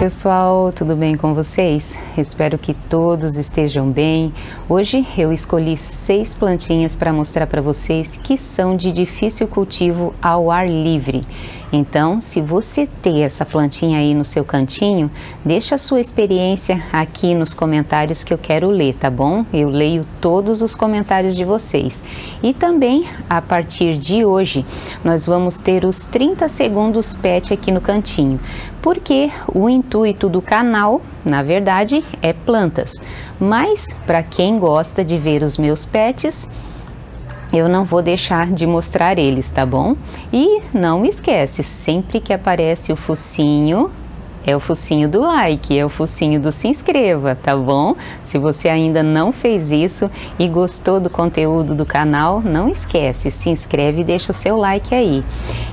pessoal, tudo bem com vocês? Espero que todos estejam bem. Hoje eu escolhi seis plantinhas para mostrar para vocês que são de difícil cultivo ao ar livre. Então, se você tem essa plantinha aí no seu cantinho, deixa a sua experiência aqui nos comentários que eu quero ler, tá bom? Eu leio todos os comentários de vocês. E também, a partir de hoje, nós vamos ter os 30 segundos pet aqui no cantinho, porque o intuito do canal, na verdade, é plantas. Mas para quem gosta de ver os meus pets, eu não vou deixar de mostrar eles, tá bom? E não esquece, sempre que aparece o focinho, é o focinho do like, é o focinho do se inscreva, tá bom? Se você ainda não fez isso e gostou do conteúdo do canal, não esquece, se inscreve e deixa o seu like aí.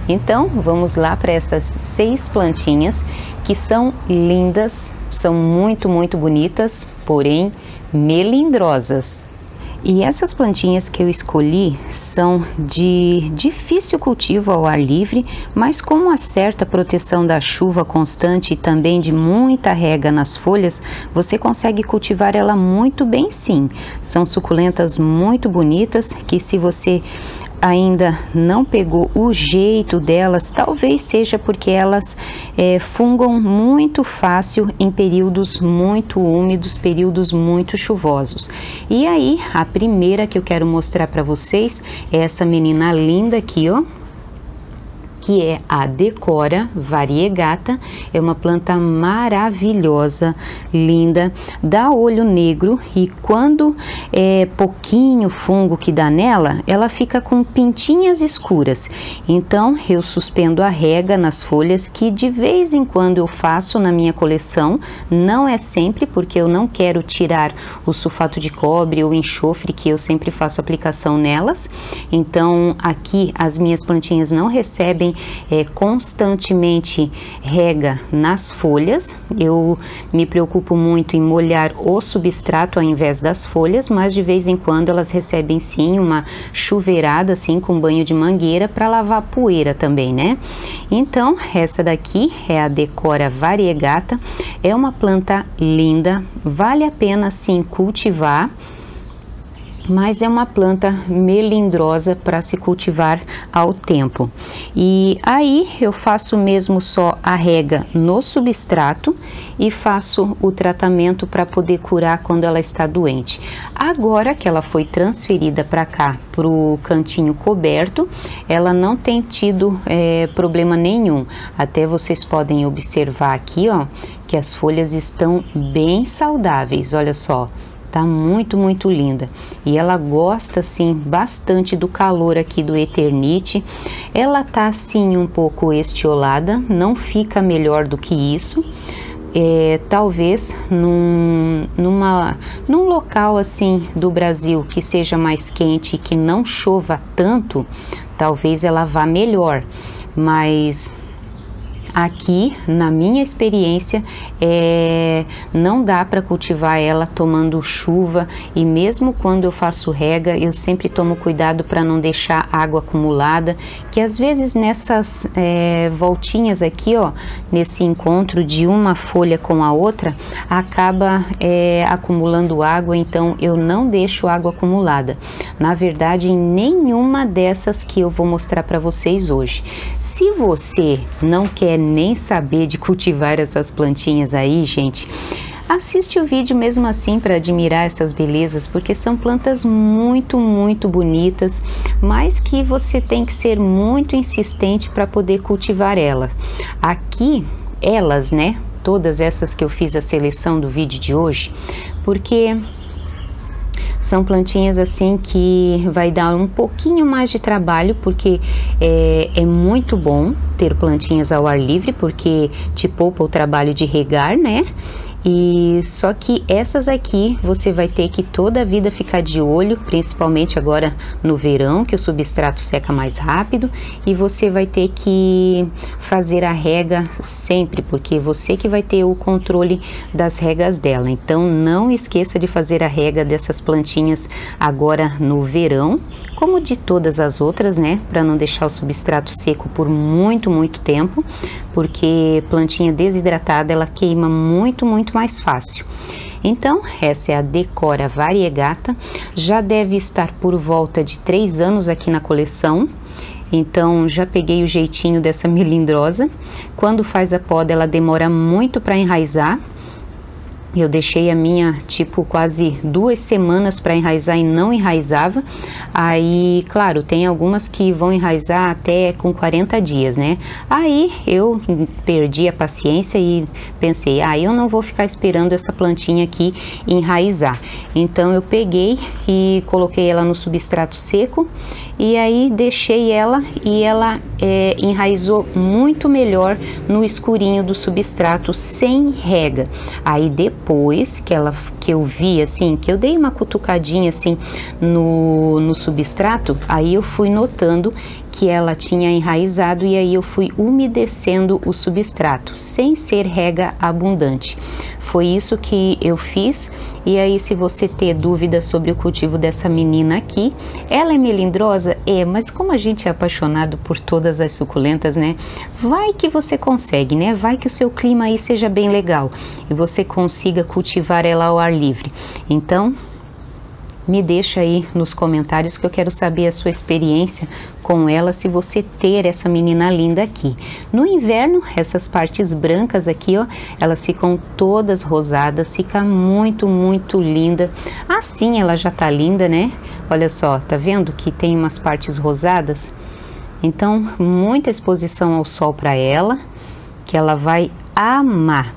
Então, vamos lá para essas seis plantinhas que são lindas, são muito, muito bonitas, porém melindrosas. E essas plantinhas que eu escolhi são de difícil cultivo ao ar livre, mas com uma certa proteção da chuva constante e também de muita rega nas folhas, você consegue cultivar ela muito bem sim. São suculentas muito bonitas que se você ainda não pegou o jeito delas, talvez seja porque elas é, fungam muito fácil em períodos muito úmidos, períodos muito chuvosos. E aí, a primeira que eu quero mostrar para vocês é essa menina linda aqui, ó que é a Decora variegata. É uma planta maravilhosa, linda, dá olho negro e quando é pouquinho fungo que dá nela, ela fica com pintinhas escuras. Então eu suspendo a rega nas folhas que de vez em quando eu faço na minha coleção, não é sempre porque eu não quero tirar o sulfato de cobre ou enxofre que eu sempre faço aplicação nelas. Então aqui as minhas plantinhas não recebem é, constantemente rega nas folhas. Eu me preocupo muito em molhar o substrato ao invés das folhas, mas de vez em quando elas recebem sim uma chuveirada assim com banho de mangueira para lavar poeira também, né? Então, essa daqui é a Decora variegata, é uma planta linda, vale a pena sim cultivar mas é uma planta melindrosa para se cultivar ao tempo. E aí eu faço mesmo só a rega no substrato e faço o tratamento para poder curar quando ela está doente. Agora que ela foi transferida para cá, para o cantinho coberto, ela não tem tido é, problema nenhum. Até vocês podem observar aqui, ó, que as folhas estão bem saudáveis, olha só tá muito, muito linda. E ela gosta, assim, bastante do calor aqui do Eternite. Ela tá, assim, um pouco estiolada, não fica melhor do que isso. É, talvez num, numa, num local assim do Brasil que seja mais quente, que não chova tanto, talvez ela vá melhor, mas Aqui, na minha experiência, é, não dá para cultivar ela tomando chuva e mesmo quando eu faço rega, eu sempre tomo cuidado para não deixar água acumulada, que às vezes nessas é, voltinhas aqui, ó, nesse encontro de uma folha com a outra, acaba é, acumulando água, então eu não deixo água acumulada. Na verdade, em nenhuma dessas que eu vou mostrar para vocês hoje. Se você não quer nem saber de cultivar essas plantinhas aí, gente, assiste o vídeo mesmo assim para admirar essas belezas, porque são plantas muito, muito bonitas, mas que você tem que ser muito insistente para poder cultivar ela. Aqui, elas, né? Todas essas que eu fiz a seleção do vídeo de hoje, porque são plantinhas assim que vai dar um pouquinho mais de trabalho, porque é, é muito bom ter plantinhas ao ar livre, porque te poupa o trabalho de regar, né? E só que essas aqui você vai ter que toda a vida ficar de olho, principalmente agora no verão, que o substrato seca mais rápido, e você vai ter que fazer a rega sempre, porque você que vai ter o controle das regas dela. Então não esqueça de fazer a rega dessas plantinhas agora no verão, como de todas as outras, né? Para não deixar o substrato seco por muito, muito tempo, porque plantinha desidratada ela queima muito, muito mais fácil. Então, essa é a Decora Variegata, já deve estar por volta de 3 anos aqui na coleção. Então já peguei o jeitinho dessa melindrosa. Quando faz a poda, ela demora muito para enraizar, eu deixei a minha tipo quase duas semanas para enraizar e não enraizava. Aí, claro, tem algumas que vão enraizar até com 40 dias, né? Aí eu perdi a paciência e pensei, ah, eu não vou ficar esperando essa plantinha aqui enraizar. Então eu peguei e coloquei ela no substrato seco e aí deixei ela e ela é, enraizou muito melhor no escurinho do substrato sem rega. Aí depois que ela que eu vi assim, que eu dei uma cutucadinha assim no, no substrato, aí eu fui notando que ela tinha enraizado e aí eu fui umedecendo o substrato sem ser rega abundante. Foi isso que eu fiz. E aí, se você ter dúvidas sobre o cultivo dessa menina aqui, ela é melindrosa? É, mas como a gente é apaixonado por todas as suculentas, né? Vai que você consegue, né? Vai que o seu clima aí seja bem legal e você consiga cultivar ela ao ar livre. Então, me deixa aí nos comentários que eu quero saber a sua experiência com ela, se você ter essa menina linda aqui. No inverno, essas partes brancas aqui, ó, elas ficam todas rosadas, fica muito, muito linda. Assim ela já tá linda, né? Olha só, tá vendo que tem umas partes rosadas? Então, muita exposição ao sol para ela, que ela vai amar.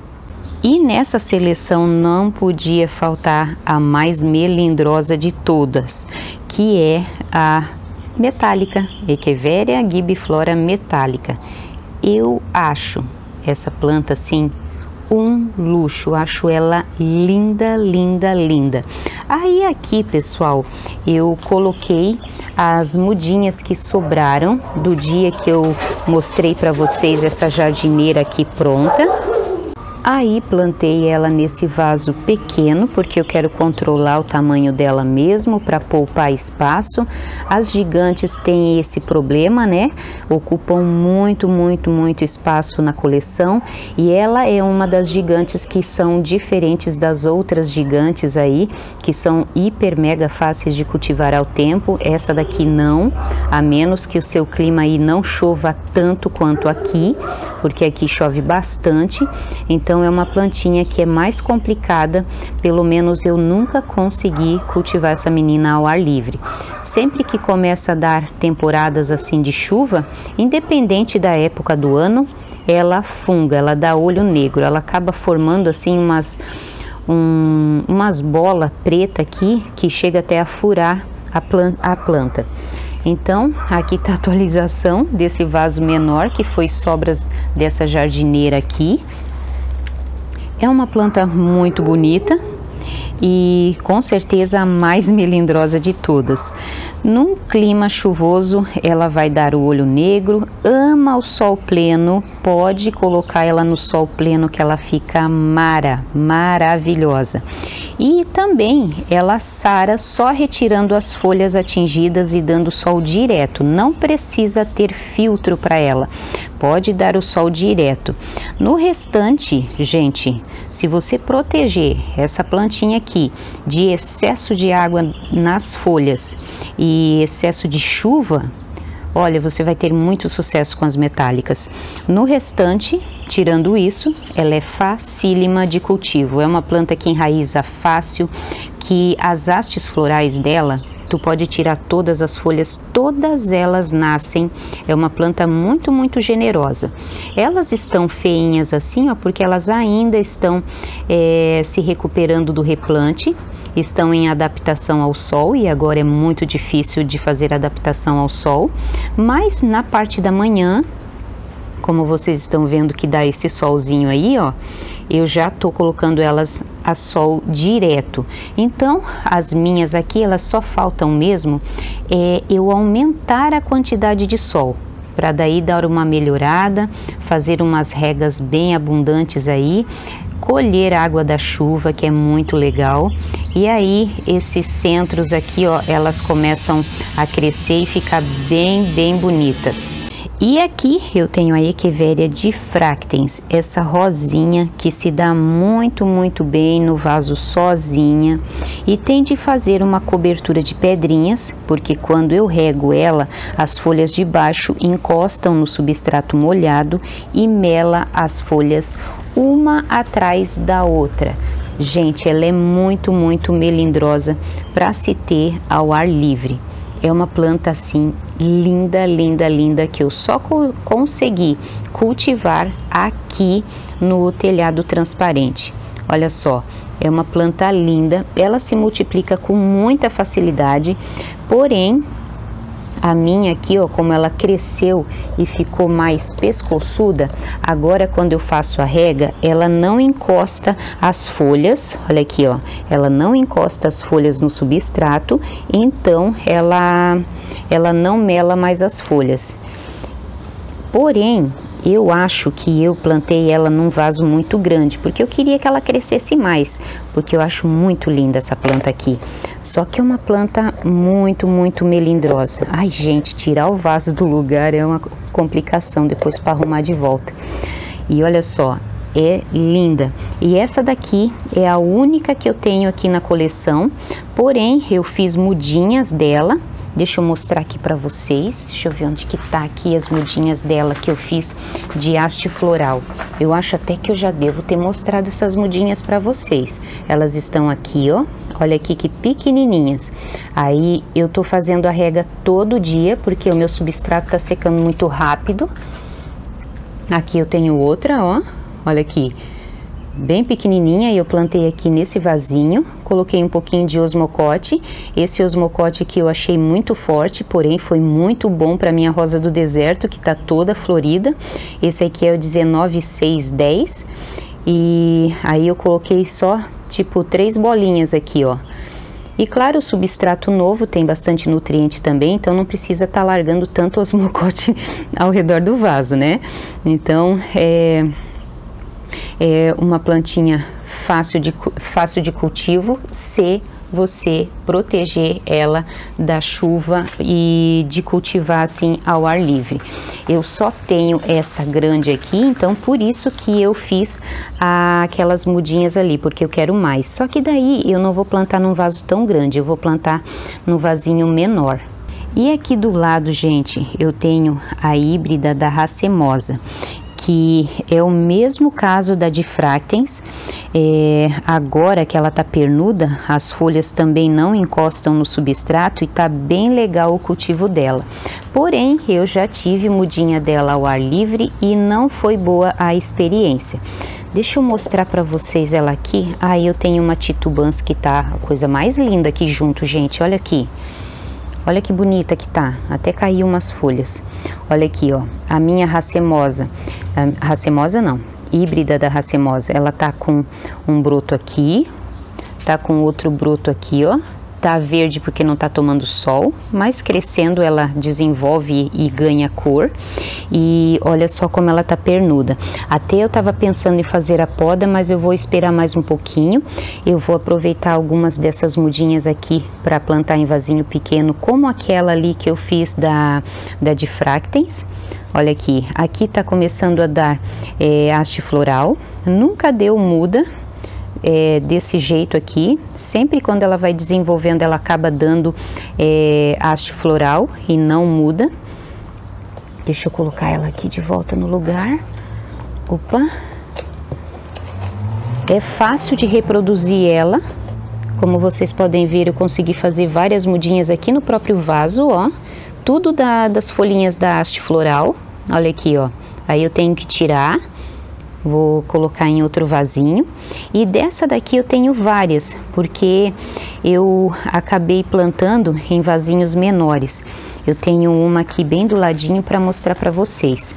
E nessa seleção não podia faltar a mais melindrosa de todas, que é a metálica, Echeveria gibiflora metálica. Eu acho essa planta assim um luxo, acho ela linda, linda, linda. Aí aqui, pessoal, eu coloquei as mudinhas que sobraram do dia que eu mostrei para vocês essa jardineira aqui pronta. Aí plantei ela nesse vaso pequeno, porque eu quero controlar o tamanho dela mesmo para poupar espaço. As gigantes têm esse problema, né? Ocupam muito, muito, muito espaço na coleção e ela é uma das gigantes que são diferentes das outras gigantes aí, que são hiper mega fáceis de cultivar ao tempo. Essa daqui não, a menos que o seu clima aí não chova tanto quanto aqui, porque aqui chove bastante. Então é uma plantinha que é mais complicada, pelo menos eu nunca consegui cultivar essa menina ao ar livre. Sempre que começa a dar temporadas assim de chuva, independente da época do ano, ela funga, ela dá olho negro, ela acaba formando assim umas um, umas bolas preta aqui que chega até a furar a planta. Então, aqui está a atualização desse vaso menor que foi sobras dessa jardineira aqui. É uma planta muito bonita e com certeza a mais melindrosa de todas. Num clima chuvoso, ela vai dar o olho negro, ama o sol pleno, pode colocar ela no sol pleno que ela fica mara, maravilhosa. E também ela sara só retirando as folhas atingidas e dando sol direto, não precisa ter filtro para ela, pode dar o sol direto. No restante, gente, se você proteger essa plantinha aqui de excesso de água nas folhas e excesso de chuva, olha, você vai ter muito sucesso com as metálicas. No restante, tirando isso, ela é facílima de cultivo. É uma planta que enraiza fácil, que as hastes florais dela tu pode tirar todas as folhas, todas elas nascem. É uma planta muito, muito generosa. Elas estão feinhas assim, ó, porque elas ainda estão é, se recuperando do replante, estão em adaptação ao sol e agora é muito difícil de fazer adaptação ao sol. Mas na parte da manhã, como vocês estão vendo que dá esse solzinho aí, ó, eu já tô colocando elas a sol direto. Então, as minhas aqui, elas só faltam mesmo é, eu aumentar a quantidade de sol para daí dar uma melhorada, fazer umas regas bem abundantes aí, colher água da chuva, que é muito legal. E aí esses centros aqui, ó, elas começam a crescer e ficar bem, bem bonitas. E aqui eu tenho a Echeveria difractens, essa rosinha que se dá muito, muito bem no vaso sozinha e tem de fazer uma cobertura de pedrinhas, porque quando eu rego ela, as folhas de baixo encostam no substrato molhado e mela as folhas uma atrás da outra. Gente, ela é muito, muito melindrosa para se ter ao ar livre. É uma planta assim linda, linda, linda que eu só co consegui cultivar aqui no telhado transparente. Olha só, é uma planta linda, ela se multiplica com muita facilidade, porém a minha aqui, ó, como ela cresceu e ficou mais pescoçuda, agora quando eu faço a rega, ela não encosta as folhas, olha aqui, ó, ela não encosta as folhas no substrato, então ela, ela não mela mais as folhas. Porém, eu acho que eu plantei ela num vaso muito grande, porque eu queria que ela crescesse mais, porque eu acho muito linda essa planta aqui. Só que é uma planta muito, muito melindrosa. Ai, gente, tirar o vaso do lugar é uma complicação depois para arrumar de volta. E olha só, é linda. E essa daqui é a única que eu tenho aqui na coleção, porém eu fiz mudinhas dela Deixa eu mostrar aqui para vocês. Deixa eu ver onde que tá aqui as mudinhas dela que eu fiz de haste floral. Eu acho até que eu já devo ter mostrado essas mudinhas para vocês. Elas estão aqui, ó. Olha aqui que pequenininhas. Aí eu tô fazendo a rega todo dia porque o meu substrato tá secando muito rápido. Aqui eu tenho outra, ó. Olha aqui bem pequenininha e eu plantei aqui nesse vasinho. Coloquei um pouquinho de osmocote. Esse osmocote aqui eu achei muito forte, porém foi muito bom para minha rosa do deserto, que tá toda florida. Esse aqui é o 19610. E aí eu coloquei só tipo três bolinhas aqui, ó. E claro, o substrato novo tem bastante nutriente também, então não precisa estar tá largando tanto osmocote ao redor do vaso, né? Então, é é uma plantinha fácil de, fácil de cultivo se você proteger ela da chuva e de cultivar assim ao ar livre. Eu só tenho essa grande aqui, então por isso que eu fiz aquelas mudinhas ali, porque eu quero mais. Só que daí eu não vou plantar num vaso tão grande, eu vou plantar num vasinho menor. E aqui do lado, gente, eu tenho a híbrida da racemosa que é o mesmo caso da difractens. É, agora que ela está pernuda, as folhas também não encostam no substrato e está bem legal o cultivo dela. Porém, eu já tive mudinha dela ao ar livre e não foi boa a experiência. Deixa eu mostrar para vocês ela aqui. Aí ah, eu tenho uma titubans que tá a coisa mais linda aqui junto, gente. Olha aqui. Olha que bonita que tá, até caiu umas folhas. Olha aqui, ó, a minha racemosa, a racemosa não, híbrida da racemosa, ela tá com um broto aqui, tá com outro broto aqui, ó, tá verde porque não tá tomando sol, mas crescendo ela desenvolve e ganha cor. E olha só como ela tá pernuda. Até eu tava pensando em fazer a poda, mas eu vou esperar mais um pouquinho. Eu vou aproveitar algumas dessas mudinhas aqui para plantar em vasinho pequeno, como aquela ali que eu fiz da, da Difractens. Olha aqui, aqui tá começando a dar é, haste floral, nunca deu muda, é, desse jeito aqui. Sempre quando ela vai desenvolvendo, ela acaba dando é, haste floral e não muda. Deixa eu colocar ela aqui de volta no lugar. Opa! É fácil de reproduzir ela. Como vocês podem ver, eu consegui fazer várias mudinhas aqui no próprio vaso, ó. Tudo da, das folhinhas da haste floral. Olha aqui, ó. Aí eu tenho que tirar Vou colocar em outro vasinho. E dessa daqui eu tenho várias, porque eu acabei plantando em vasinhos menores. Eu tenho uma aqui bem do ladinho para mostrar para vocês.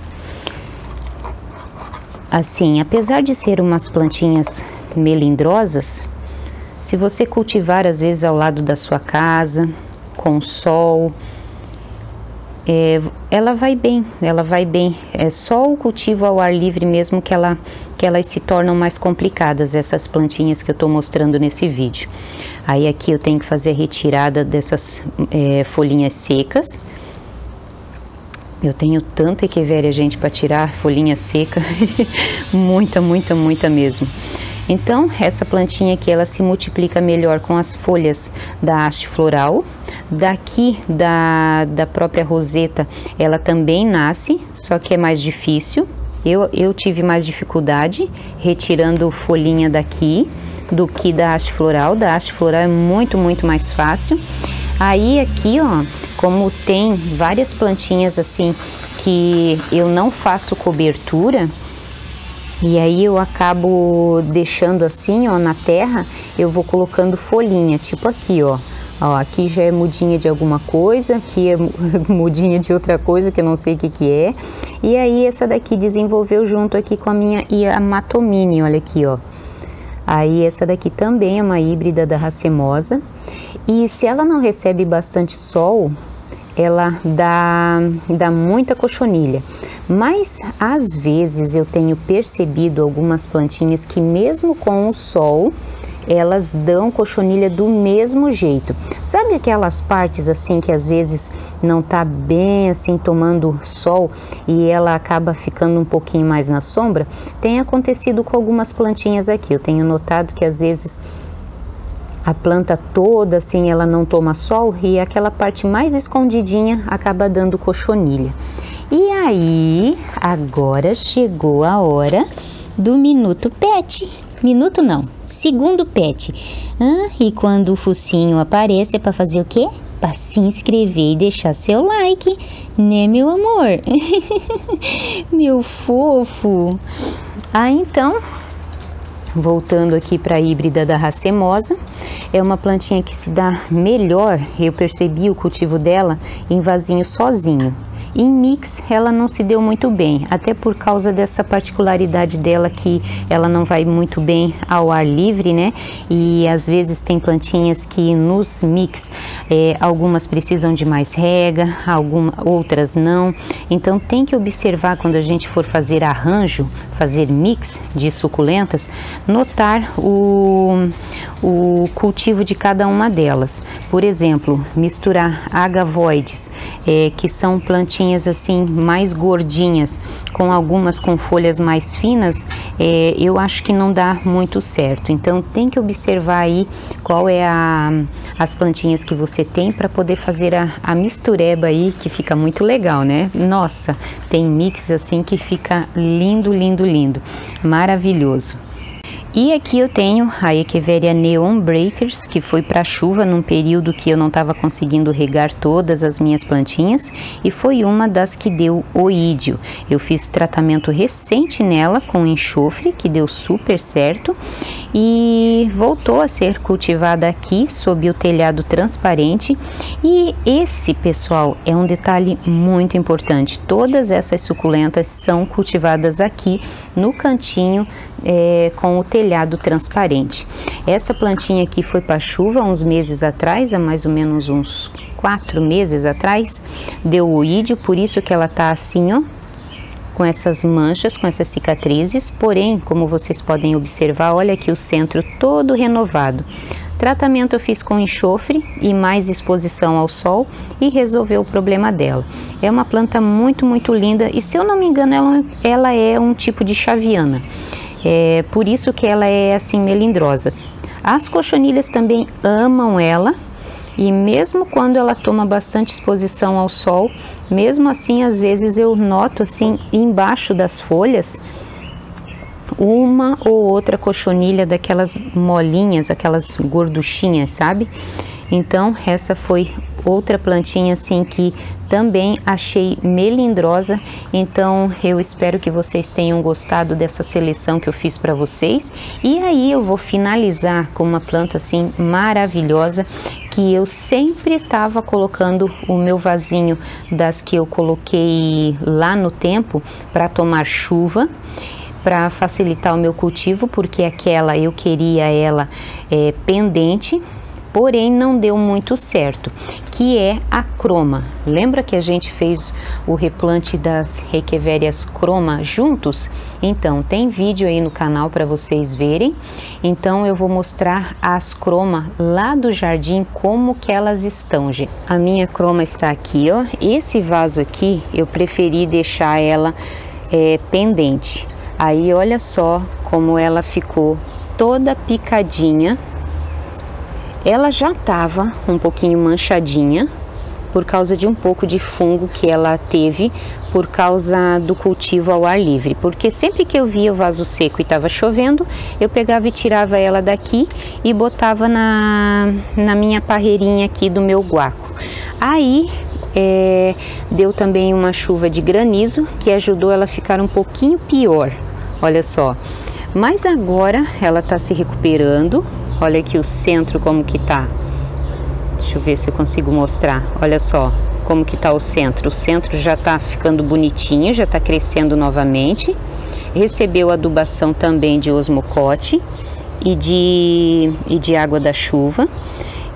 Assim, apesar de ser umas plantinhas melindrosas, se você cultivar às vezes ao lado da sua casa, com sol, é, ela vai bem, ela vai bem. É só o cultivo ao ar livre mesmo que, ela, que elas se tornam mais complicadas, essas plantinhas que eu estou mostrando nesse vídeo. Aí aqui eu tenho que fazer a retirada dessas é, folhinhas secas. Eu tenho tanta equivéria, gente, para tirar folhinha seca. muita, muita, muita mesmo. Então, essa plantinha aqui, ela se multiplica melhor com as folhas da haste floral. Daqui da, da própria roseta, ela também nasce, só que é mais difícil. Eu, eu tive mais dificuldade retirando folhinha daqui do que da haste floral. Da haste floral é muito, muito mais fácil. Aí aqui, ó, como tem várias plantinhas assim que eu não faço cobertura, e aí eu acabo deixando assim, ó, na terra, eu vou colocando folhinha, tipo aqui, ó. Ó, aqui já é mudinha de alguma coisa, aqui é mudinha de outra coisa que eu não sei o que que é. E aí essa daqui desenvolveu junto aqui com a minha Iamatomini, olha aqui, ó. Aí essa daqui também é uma híbrida da racemosa. E se ela não recebe bastante sol, ela dá, dá muita cochonilha. Mas às vezes eu tenho percebido algumas plantinhas que mesmo com o sol, elas dão cochonilha do mesmo jeito. Sabe aquelas partes assim que às vezes não tá bem assim tomando sol e ela acaba ficando um pouquinho mais na sombra? Tem acontecido com algumas plantinhas aqui. Eu tenho notado que às vezes a planta toda assim ela não toma sol e aquela parte mais escondidinha acaba dando cochonilha. E aí, agora chegou a hora do minuto pet. Minuto não, segundo pet. Ah, e quando o focinho aparece é para fazer o quê? Para se inscrever e deixar seu like, né, meu amor? meu fofo. Ah, então, voltando aqui para a híbrida da racemosa, é uma plantinha que se dá melhor, eu percebi o cultivo dela em vasinho sozinho. Em mix, ela não se deu muito bem, até por causa dessa particularidade dela que ela não vai muito bem ao ar livre, né? E às vezes tem plantinhas que nos mix, é, algumas precisam de mais rega, algumas, outras não. Então tem que observar quando a gente for fazer arranjo, fazer mix de suculentas, notar o, o cultivo de cada uma delas. Por exemplo, misturar agavoides, é, que são plantinhas plantinhas assim mais gordinhas, com algumas com folhas mais finas, é, eu acho que não dá muito certo. Então tem que observar aí qual é a, as plantinhas que você tem para poder fazer a, a mistureba aí, que fica muito legal, né? Nossa, tem mix assim que fica lindo, lindo, lindo, maravilhoso. E aqui eu tenho a Echeveria Neon Breakers, que foi para chuva num período que eu não estava conseguindo regar todas as minhas plantinhas e foi uma das que deu oídio. Eu fiz tratamento recente nela com enxofre, que deu super certo e voltou a ser cultivada aqui sob o telhado transparente. E esse, pessoal, é um detalhe muito importante. Todas essas suculentas são cultivadas aqui no cantinho é, com o telhado transparente. Essa plantinha aqui foi para chuva uns meses atrás, há mais ou menos uns quatro meses atrás, deu oídio, por isso que ela tá assim, ó, com essas manchas, com essas cicatrizes, porém, como vocês podem observar, olha aqui o centro todo renovado. Tratamento eu fiz com enxofre e mais exposição ao sol e resolveu o problema dela. É uma planta muito, muito linda e se eu não me engano, ela, ela é um tipo de chaviana. É por isso que ela é assim melindrosa. As cochonilhas também amam ela e mesmo quando ela toma bastante exposição ao sol, mesmo assim às vezes eu noto assim embaixo das folhas uma ou outra cochonilha daquelas molinhas, aquelas gorduchinhas, sabe? Então essa foi outra plantinha assim que também achei melindrosa. Então eu espero que vocês tenham gostado dessa seleção que eu fiz para vocês. E aí eu vou finalizar com uma planta assim maravilhosa que eu sempre estava colocando o meu vasinho das que eu coloquei lá no tempo para tomar chuva para facilitar o meu cultivo, porque aquela eu queria ela é, pendente porém não deu muito certo, que é a croma. Lembra que a gente fez o replante das requevérias croma juntos? Então, tem vídeo aí no canal para vocês verem. Então, eu vou mostrar as croma lá do jardim, como que elas estão, gente. A minha croma está aqui, ó. Esse vaso aqui, eu preferi deixar ela é, pendente. Aí, olha só como ela ficou toda picadinha. Ela já estava um pouquinho manchadinha por causa de um pouco de fungo que ela teve por causa do cultivo ao ar livre. Porque sempre que eu via o vaso seco e estava chovendo, eu pegava e tirava ela daqui e botava na, na minha parreirinha aqui do meu guaco. Aí é, deu também uma chuva de granizo que ajudou ela a ficar um pouquinho pior. Olha só, mas agora ela está se recuperando. Olha aqui o centro como que tá. Deixa eu ver se eu consigo mostrar. Olha só como que tá o centro. O centro já está ficando bonitinho, já está crescendo novamente. Recebeu adubação também de osmocote e de, e de água da chuva.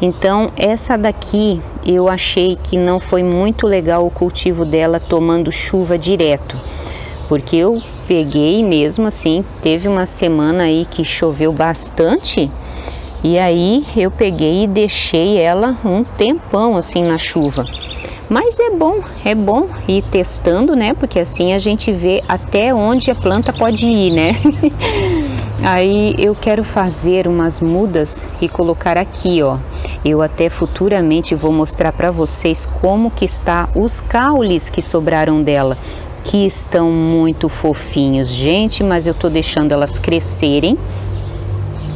Então, essa daqui eu achei que não foi muito legal o cultivo dela tomando chuva direto, porque eu peguei mesmo assim, teve uma semana aí que choveu bastante e aí eu peguei e deixei ela um tempão assim na chuva. Mas é bom, é bom ir testando, né? Porque assim a gente vê até onde a planta pode ir, né? aí eu quero fazer umas mudas e colocar aqui, ó. Eu até futuramente vou mostrar para vocês como que está os caules que sobraram dela que estão muito fofinhos, gente, mas eu tô deixando elas crescerem,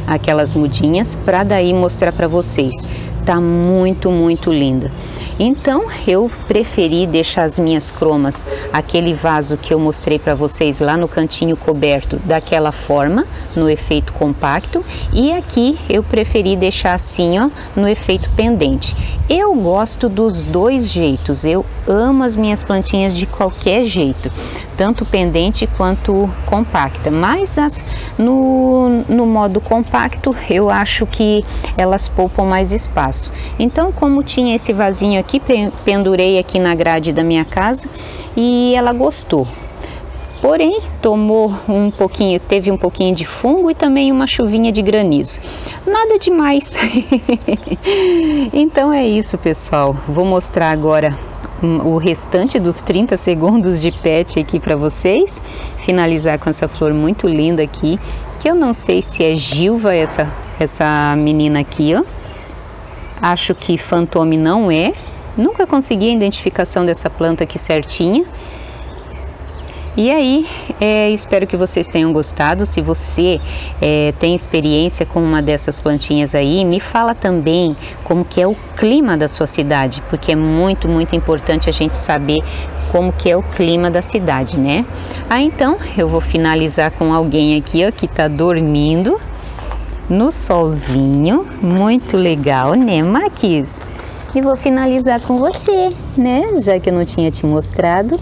aquelas mudinhas, para daí mostrar para vocês. Tá muito, muito linda. Então eu preferi deixar as minhas cromas, aquele vaso que eu mostrei para vocês lá no cantinho coberto, daquela forma, no efeito compacto, e aqui eu preferi deixar assim, ó, no efeito pendente. Eu gosto dos dois jeitos, eu amo as minhas plantinhas de qualquer jeito, tanto pendente quanto compacta, mas as, no, no modo compacto eu acho que elas poupam mais espaço. Então, como tinha esse vasinho aqui, pendurei aqui na grade da minha casa e ela gostou. Porém, tomou um pouquinho, teve um pouquinho de fungo e também uma chuvinha de granizo. Nada demais. então é isso, pessoal. Vou mostrar agora o restante dos 30 segundos de pet aqui para vocês. Finalizar com essa flor muito linda aqui, que eu não sei se é Gilva essa essa menina aqui, ó. Acho que fantome não é. Nunca consegui a identificação dessa planta aqui certinha. E aí, é, espero que vocês tenham gostado. Se você é, tem experiência com uma dessas plantinhas aí, me fala também como que é o clima da sua cidade, porque é muito, muito importante a gente saber como que é o clima da cidade, né? Ah, então, eu vou finalizar com alguém aqui, ó, que tá dormindo no solzinho, muito legal, né, Maquis? E vou finalizar com você, né? Já que eu não tinha te mostrado.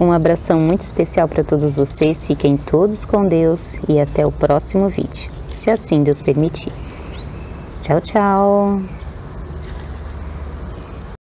Um abração muito especial para todos vocês. Fiquem todos com Deus e até o próximo vídeo, se assim Deus permitir. Tchau, tchau.